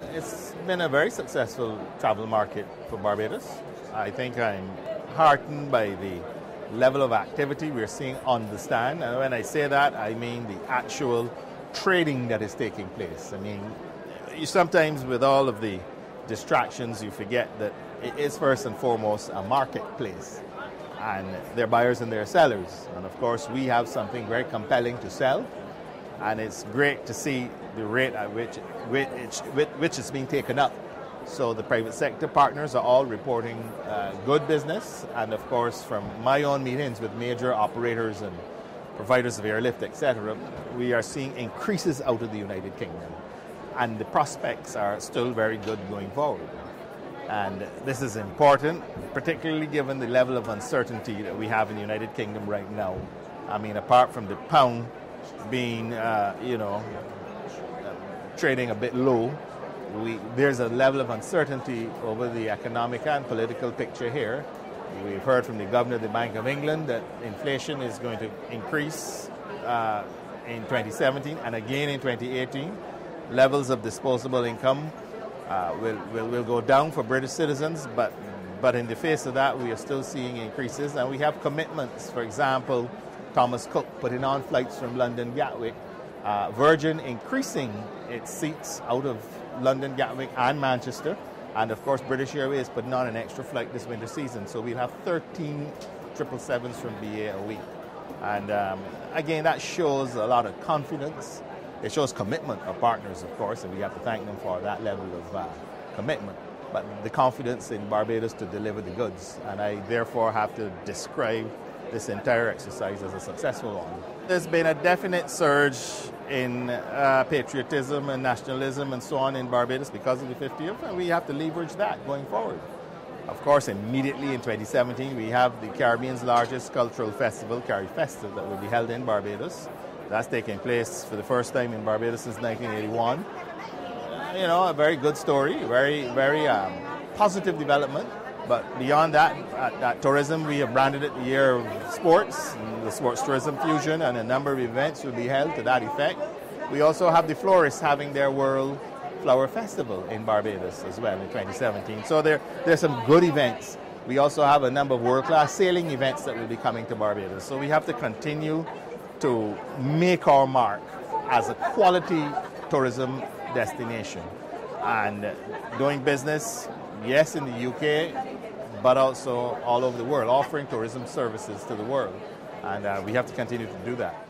It's been a very successful travel market for Barbados. I think I'm heartened by the level of activity we're seeing on the stand. And when I say that, I mean the actual trading that is taking place. I mean, you sometimes, with all of the distractions, you forget that it is first and foremost a marketplace. And there are buyers and there are sellers. And of course, we have something very compelling to sell. And it's great to see the rate at which, which, which is being taken up. So the private sector partners are all reporting uh, good business. And of course, from my own meetings with major operators and providers of airlift, etc., we are seeing increases out of the United Kingdom. And the prospects are still very good going forward. And this is important, particularly given the level of uncertainty that we have in the United Kingdom right now. I mean, apart from the pound being, uh, you know, trading a bit low, we, there's a level of uncertainty over the economic and political picture here. We've heard from the governor of the Bank of England that inflation is going to increase uh, in 2017 and again in 2018. Levels of disposable income uh, will, will, will go down for British citizens, but, but in the face of that, we are still seeing increases, and we have commitments. For example, Thomas Cook putting on flights from London Gatwick, uh, Virgin increasing its seats out of London Gatwick and Manchester, and of course, British Airways putting on an extra flight this winter season. So we'll have 13 777s from BA a week. And um, again, that shows a lot of confidence it shows commitment of partners, of course, and we have to thank them for that level of uh, commitment. But the confidence in Barbados to deliver the goods, and I therefore have to describe this entire exercise as a successful one. There's been a definite surge in uh, patriotism and nationalism and so on in Barbados because of the 50th, and we have to leverage that going forward. Of course, immediately in 2017, we have the Caribbean's largest cultural festival, CariFesta, that will be held in Barbados. That's taking place for the first time in Barbados since 1981. You know, a very good story, very, very um, positive development. But beyond that, at, at, tourism, we have branded it the year of sports, the sports tourism fusion, and a number of events will be held to that effect. We also have the florists having their World Flower Festival in Barbados as well in 2017. So there, there's some good events. We also have a number of world-class sailing events that will be coming to Barbados. So we have to continue to make our mark as a quality tourism destination and doing business, yes, in the UK, but also all over the world, offering tourism services to the world. And uh, we have to continue to do that.